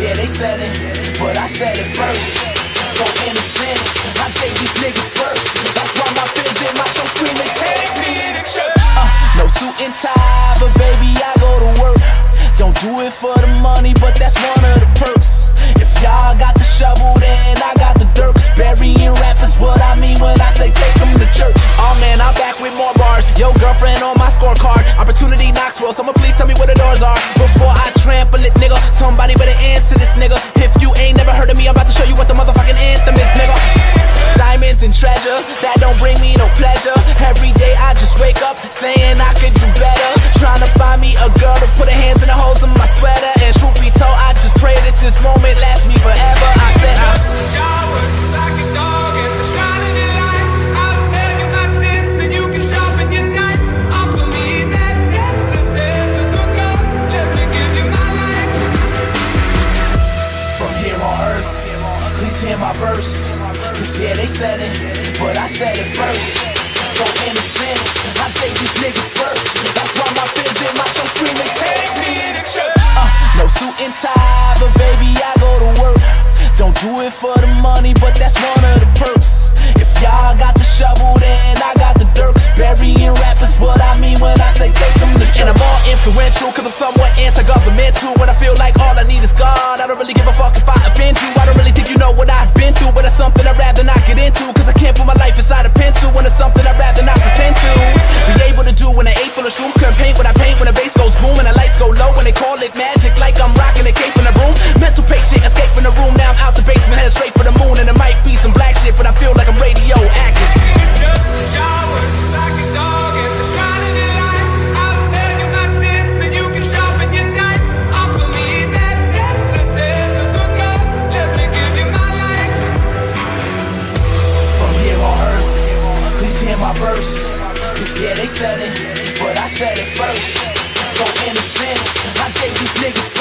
yeah, they said it, but I said it first. So in a sense, I gave these niggas birth. That's why my fans in my show screaming, take me to church. Uh, no suit and tie, but baby, I go to work. Don't do it for the money, but that's one of the perks. If y'all got the shovel, then I got the dirt. Cause burying rap is what I mean when I say take them to church. Oh man, I'm back with more bars. Yo, girlfriend on my scorecard. Opportunity knocks, well. Someone please tell That don't bring me no pleasure. Every day I just wake up saying I could do better. Trying to find me a girl Hear my verse. Cause yeah, they said it, but I said it first. So in a sense, I gave these niggas birth. That's why my fans in my show screaming, take me to church. Uh, no suit and tie, but baby, I go to work. Don't do it for the money, but that's one of the perks. If y'all got government too When I feel like all I need is God. I don't really give a fuck if I offend you. I don't really think you know what I've been through But it's something I'd rather not get into Cause I can't put my life inside a pencil When it's something I'd rather not pretend to. Be able to do when I ain't full of shrooms Couldn't paint when I paint when the bass goes boom And the lights go low and they call it magic Like I'm rocking a cape my verse. Cause yeah, they said it, but I said it first. So in a sense, I gave these niggas